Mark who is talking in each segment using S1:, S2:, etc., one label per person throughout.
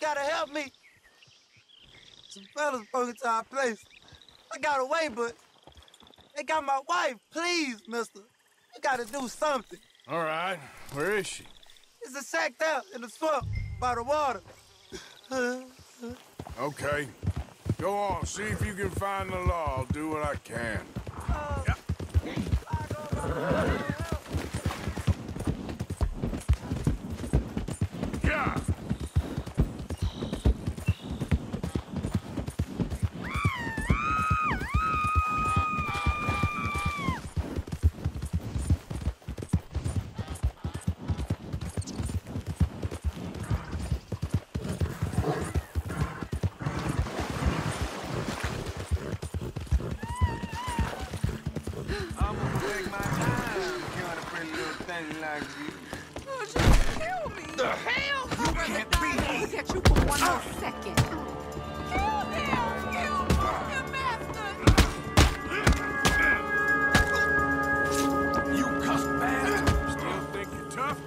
S1: gotta help me. Some fellas broke into our place. I got away, but they got my wife. Please, mister. You gotta do something.
S2: All right. Where is she?
S1: It's a sack there in the swamp by the water.
S2: Okay. Go on, see if you can find the law. I'll do what I can.
S3: Pretty little thing like you.
S4: Oh, just kill me. The hell? You
S3: can't be
S4: Look at you for one more uh. second. Kill him. Kill master.
S3: You cuss bastard!
S2: Still think you're tough?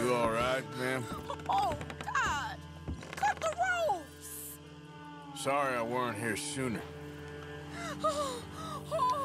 S2: You all right, ma'am?
S4: Oh, God. Cut the ropes.
S2: Sorry I weren't here sooner.
S4: Oh, oh